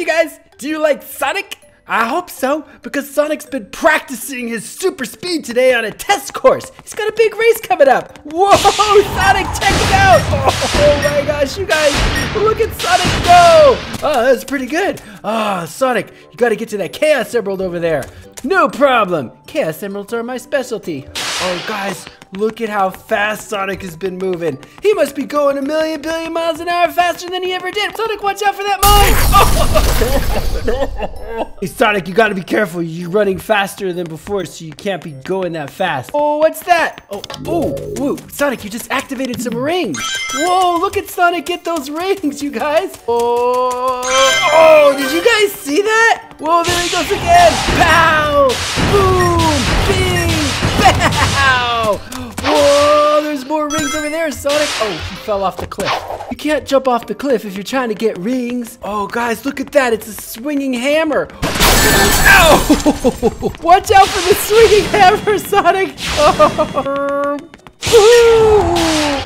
you guys. Do you like Sonic? I hope so, because Sonic's been practicing his super speed today on a test course. He's got a big race coming up. Whoa, Sonic, check it out. Oh, my gosh, you guys, look at Sonic go. Oh, that's pretty good. Ah, oh, Sonic, you gotta get to that Chaos Emerald over there. No problem. Chaos Emeralds are my specialty. Oh, guys, look at how fast Sonic has been moving. He must be going a million billion miles an hour faster than he ever did. Sonic, watch out for that mine. Oh. hey, Sonic, you gotta be careful. You're running faster than before, so you can't be going that fast. Oh, what's that? Oh, oh, whoa. Sonic, you just activated some rings. Whoa, look at Sonic get those rings, you guys. Oh, oh, did you guys see that? Whoa, there he goes again. Pow, boom, bing. Pow! Whoa, there's more rings over there, Sonic. Oh, he fell off the cliff. You can't jump off the cliff if you're trying to get rings. Oh, guys, look at that. It's a swinging hammer. Ow! Watch out for the swinging hammer, Sonic. Oh,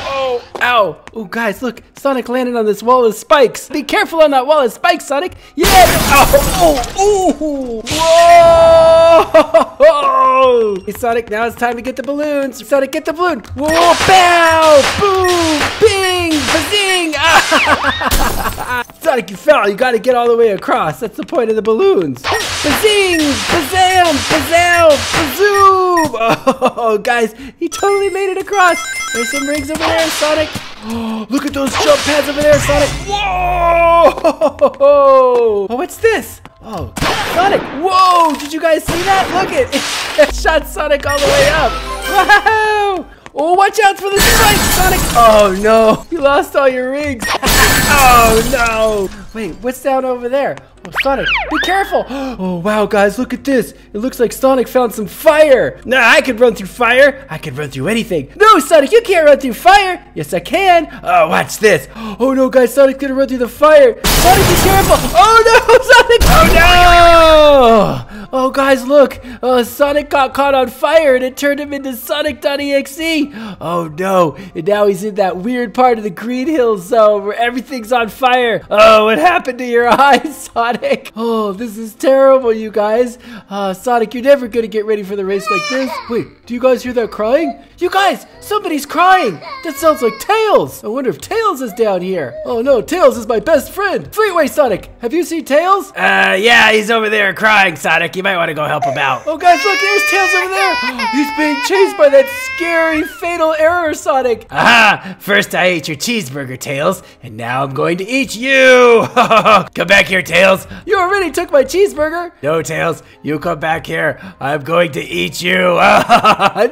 ow. Oh, guys, look. Sonic landed on this wall of spikes. Be careful on that wall of spikes, Sonic. Yeah. Oh, oh, oh. Whoa. Hey, Sonic, now it's time to get the balloons. Sonic, get the balloon. Whoa, bow, boom, bing, bazing. Sonic, you fell. You got to get all the way across. That's the point of the balloons. Bazing, bazam, bazow, bazoom. Oh, guys, he totally made it across. There's some rings over there, Sonic. Oh, look at those jump pads over there, Sonic. Whoa! Oh, what's this? Oh, Sonic. Whoa, did you guys see that? Look it. It shot Sonic all the way up. Wow. Oh, watch out for the spike, Sonic. Oh, no. You lost all your rings. oh, no. Wait, what's down over there? Oh, Sonic, be careful! Oh, wow, guys, look at this. It looks like Sonic found some fire. Nah, I could run through fire. I could run through anything. No, Sonic, you can't run through fire. Yes, I can. Oh, watch this. Oh, no, guys, Sonic's gonna run through the fire. Sonic, be careful. Oh, no, Sonic. Oh, no. Oh, guys, look. Uh, Sonic got caught on fire, and it turned him into Sonic.exe. Oh, no. And now he's in that weird part of the Green Hill Zone where everything's on fire. Oh, what happened to your eyes, Sonic? Sonic. Oh, this is terrible, you guys. Uh, Sonic, you're never gonna get ready for the race like this. Wait, do you guys hear that crying? You guys, somebody's crying. That sounds like Tails. I wonder if Tails is down here. Oh no, Tails is my best friend. Fleetway Sonic, have you seen Tails? Uh, yeah, he's over there crying, Sonic. You might want to go help him out. Oh guys, look, there's Tails over there. He's being chased by that scary fatal error, Sonic. Aha, first I ate your cheeseburger, Tails, and now I'm going to eat you. Come back here, Tails. You already took my cheeseburger. No, Tails. You come back here. I'm going to eat you.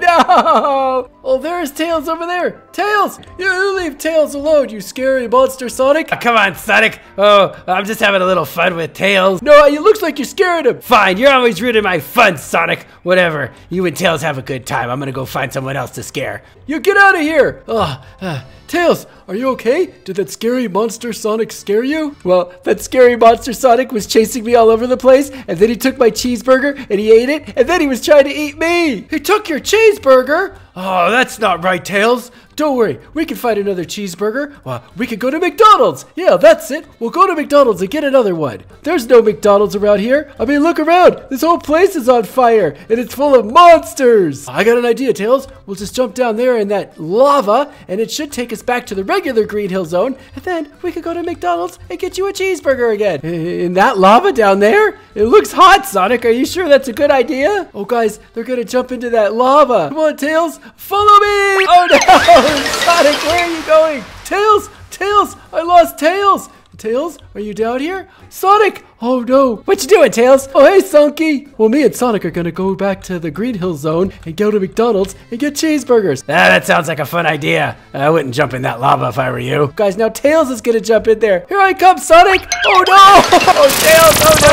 no. Ciao! Oh, there's Tails over there. Tails, you leave Tails alone, you scary monster, Sonic. Oh, come on, Sonic. Oh, I'm just having a little fun with Tails. No, it looks like you're scaring him. Fine, you're always ruining my fun, Sonic. Whatever. You and Tails have a good time. I'm gonna go find someone else to scare. You get out of here. Oh, uh, Tails, are you okay? Did that scary monster Sonic scare you? Well, that scary monster Sonic was chasing me all over the place, and then he took my cheeseburger and he ate it, and then he was trying to eat me. He took your cheeseburger? Oh, that's not right, Tails. Don't worry, we can find another cheeseburger. Well, we can go to McDonald's. Yeah, that's it. We'll go to McDonald's and get another one. There's no McDonald's around here. I mean, look around. This whole place is on fire, and it's full of monsters. I got an idea, Tails. We'll just jump down there in that lava, and it should take us back to the regular Green Hill Zone, and then we could go to McDonald's and get you a cheeseburger again. In that lava down there? It looks hot, Sonic. Are you sure that's a good idea? Oh, guys, they're gonna jump into that lava. Come on, Tails. Follow me! Oh no! Sonic, where are you going? Tails! Tails! I lost Tails! Tails, are you down here? Sonic! Oh no! What you doing, Tails? Oh hey, Sonky! Well, me and Sonic are gonna go back to the Green Hill Zone and go to McDonald's and get cheeseburgers. Ah, that sounds like a fun idea. I wouldn't jump in that lava if I were you. Guys, now Tails is gonna jump in there. Here I come, Sonic! Oh no! Oh, Tails!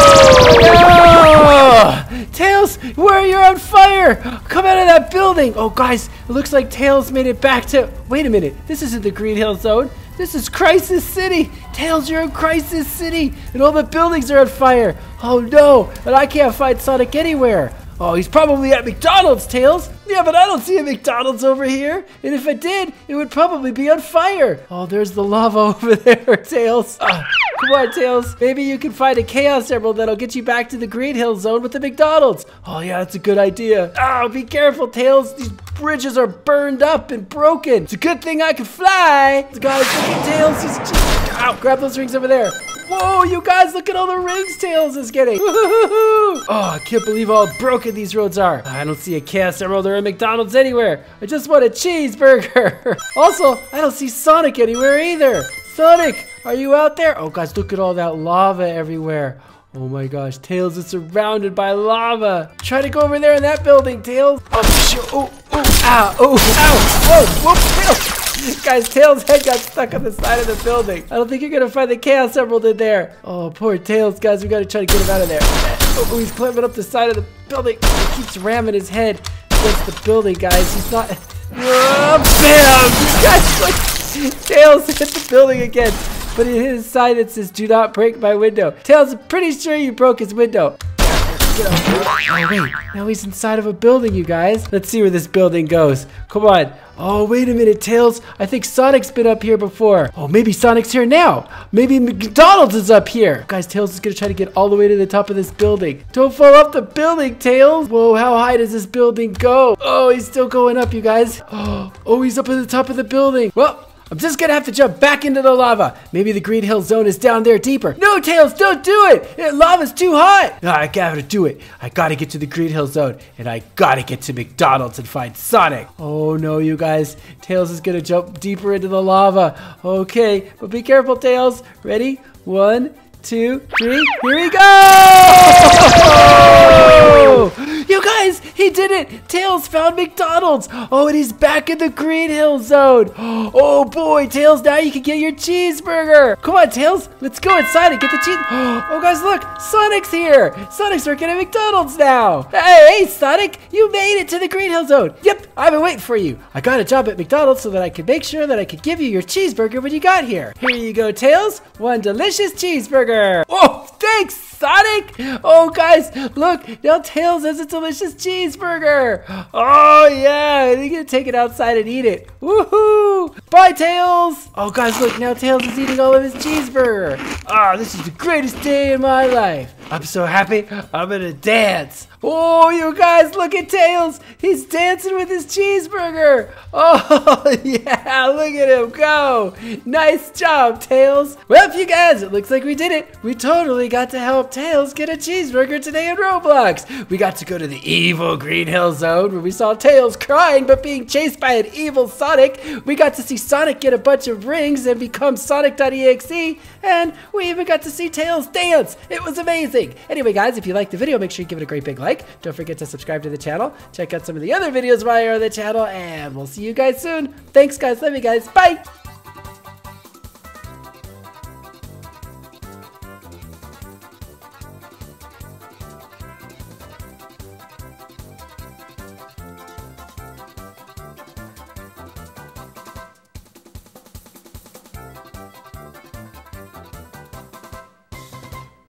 Tails, where are you on fire? Come out of that building! Oh, guys, it looks like Tails made it back to... Wait a minute, this isn't the Green Hill Zone. This is Crisis City! Tails, you're in Crisis City! And all the buildings are on fire! Oh no! And I can't find Sonic anywhere! Oh, he's probably at McDonald's, Tails! Yeah, but I don't see a McDonald's over here! And if I did, it would probably be on fire! Oh, there's the lava over there, Tails! Come on, Tails. Maybe you can find a Chaos Emerald that'll get you back to the Green Hill Zone with the McDonald's. Oh, yeah, that's a good idea. Oh, be careful, Tails. These bridges are burned up and broken. It's a good thing I can fly. Guys, look Tails. He's just... Ow, grab those rings over there. Whoa, you guys, look at all the rings Tails is getting. oh, I can't believe how broken these roads are. I don't see a Chaos Emerald or a McDonald's anywhere. I just want a cheeseburger. also, I don't see Sonic anywhere either. Sonic, are you out there? Oh, guys, look at all that lava everywhere. Oh my gosh, Tails is surrounded by lava. Try to go over there in that building, Tails. Oh. Oh, oh, ow, oh, ow. Whoa, whoa, Tails. Guys, Tails' head got stuck on the side of the building. I don't think you're gonna find the Chaos Emerald in there. Oh, poor Tails, guys. We gotta try to get him out of there. Oh, he's climbing up the side of the building. He keeps ramming his head against the building, guys. He's not... Oh, bam! Guys, like, Tails hit the building again. But in his side it says, do not break my window. Tails, I'm pretty sure you broke his window. Oh, wait. Now he's inside of a building, you guys. Let's see where this building goes. Come on. Oh, wait a minute, Tails. I think Sonic's been up here before. Oh, maybe Sonic's here now. Maybe McDonald's is up here. Guys, Tails is going to try to get all the way to the top of this building. Don't fall off the building, Tails. Whoa, how high does this building go? Oh, he's still going up, you guys. Oh, he's up at the top of the building. Well, I'm just gonna have to jump back into the lava. Maybe the Green Hill Zone is down there deeper. No, Tails, don't do it! lava's too hot! No, I gotta do it. I gotta get to the Green Hill Zone, and I gotta get to McDonald's and find Sonic. Oh no, you guys. Tails is gonna jump deeper into the lava. Okay, but be careful, Tails. Ready? One, two, three. Here we go! You guys, he did it! Tails found McDonald's! Oh, and he's back in the Green Hill Zone! Oh boy, Tails, now you can get your cheeseburger! Come on, Tails, let's go inside and get the cheese. Oh, guys, look! Sonic's here! Sonic's working at McDonald's now! Hey, hey, Sonic! You made it to the Green Hill Zone! Yep, I've been waiting for you. I got a job at McDonald's so that I could make sure that I could give you your cheeseburger when you got here. Here you go, Tails. One delicious cheeseburger. Oh, thanks, Sonic! Oh, guys, look, now Tails has a delicious cheeseburger. Oh, yeah, he's gonna take it outside and eat it. Woohoo! Bye, Tails! Oh, guys, look, now Tails is eating all of his cheeseburger. Ah, oh, this is the greatest day in my life. I'm so happy, I'm gonna dance. Oh, you guys, look at Tails. He's dancing with his cheeseburger. Oh, yeah, look at him go. Nice job, Tails. Well, you guys, it looks like we did it. We totally got to help Tails get a cheeseburger today in Roblox. We got to go to the evil Green Hill Zone where we saw Tails crying but being chased by an evil Sonic. We got to see Sonic get a bunch of rings and become Sonic.exe. And we even got to see Tails dance. It was amazing. Anyway, guys, if you liked the video, make sure you give it a great big like. Don't forget to subscribe to the channel. Check out some of the other videos while you're on the channel, and we'll see you guys soon. Thanks, guys. Love you guys. Bye.